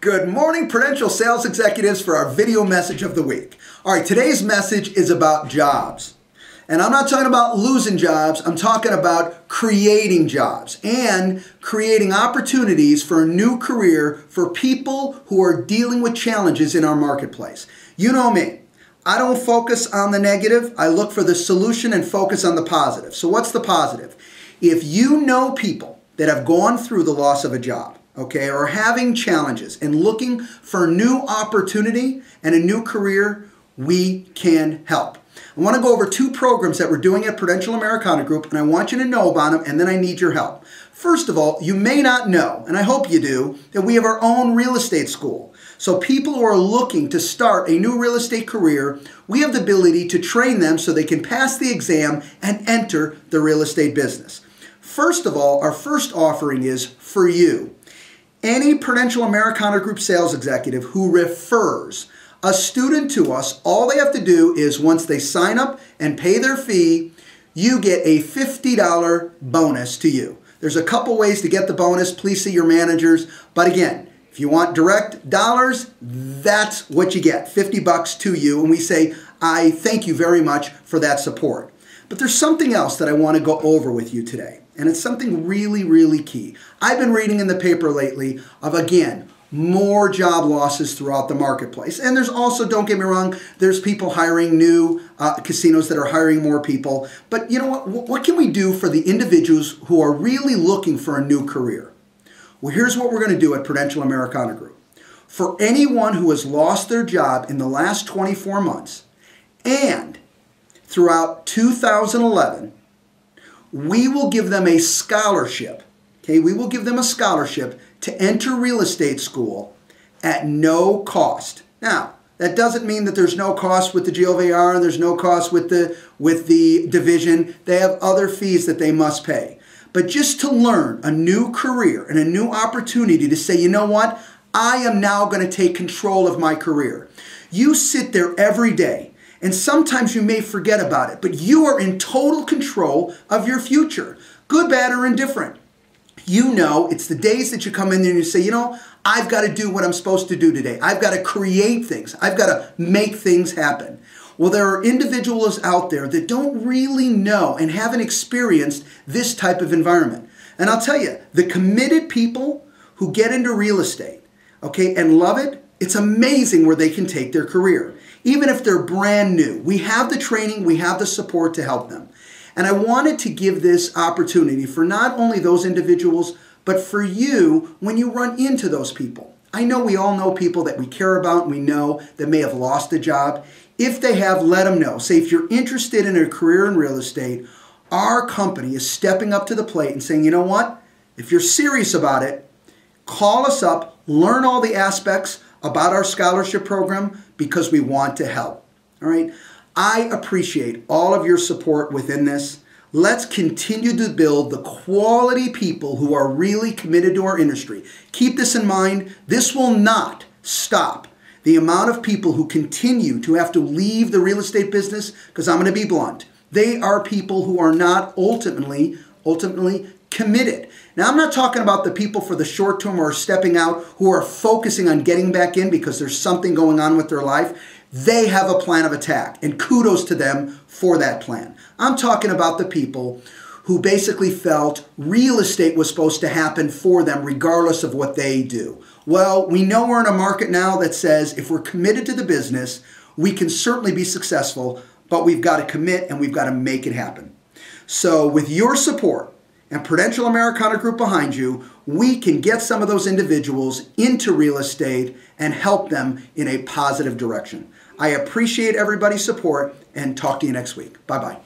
Good morning, Prudential sales executives, for our video message of the week. All right, today's message is about jobs. And I'm not talking about losing jobs, I'm talking about creating jobs and creating opportunities for a new career for people who are dealing with challenges in our marketplace. You know me. I don't focus on the negative. I look for the solution and focus on the positive. So, what's the positive? If you know people that have gone through the loss of a job, okay, or having challenges and looking for a new opportunity and a new career, we can help. I want to go over two programs that we're doing at Prudential Americana Group, and I want you to know about them, and then I need your help. First of all, you may not know, and I hope you do, that we have our own real estate school. So people who are looking to start a new real estate career, we have the ability to train them so they can pass the exam and enter the real estate business. First of all, our first offering is for you. Any Prudential Americana Group sales executive who refers a student to us, all they have to do is once they sign up and pay their fee, you get a $50 bonus to you. There's a couple ways to get the bonus. Please see your managers. But again, if you want direct dollars, that's what you get 50 bucks to you. And we say, I thank you very much for that support. But there's something else that I want to go over with you today. And it's something really, really key. I've been reading in the paper lately of, again, more job losses throughout the marketplace. And there's also, don't get me wrong, there's people hiring new uh, casinos that are hiring more people. But you know what? What can we do for the individuals who are really looking for a new career? Well, here's what we're going to do at Prudential Americana Group. For anyone who has lost their job in the last 24 months and throughout 2011, we will give them a scholarship. Okay, we will give them a scholarship to enter real estate school at no cost. Now, that doesn't mean that there's no cost with the GLVR and there's no cost with the with the division. They have other fees that they must pay. But just to learn a new career and a new opportunity to say, you know what? I am now going to take control of my career. You sit there every day and sometimes you may forget about it, but you are in total control of your future, good, bad, or indifferent you know it's the days that you come in there and you say, you know, I've got to do what I'm supposed to do today. I've got to create things. I've got to make things happen. Well, there are individuals out there that don't really know and haven't experienced this type of environment. And I'll tell you, the committed people who get into real estate, okay, and love it, it's amazing where they can take their career. Even if they're brand new, we have the training, we have the support to help them. And I wanted to give this opportunity for not only those individuals, but for you when you run into those people. I know we all know people that we care about and we know that may have lost a job. If they have, let them know. Say, if you're interested in a career in real estate, our company is stepping up to the plate and saying, you know what? If you're serious about it, call us up, learn all the aspects about our scholarship program because we want to help. All right? I appreciate all of your support within this. Let's continue to build the quality people who are really committed to our industry. Keep this in mind. This will not stop the amount of people who continue to have to leave the real estate business because I'm going to be blunt. They are people who are not ultimately ultimately committed. Now, I'm not talking about the people for the short term or stepping out who are focusing on getting back in because there's something going on with their life. They have a plan of attack, and kudos to them for that plan. I'm talking about the people who basically felt real estate was supposed to happen for them regardless of what they do. Well, we know we're in a market now that says if we're committed to the business, we can certainly be successful, but we've got to commit and we've got to make it happen. So, with your support, and Prudential Americana Group behind you, we can get some of those individuals into real estate and help them in a positive direction. I appreciate everybody's support and talk to you next week. Bye bye.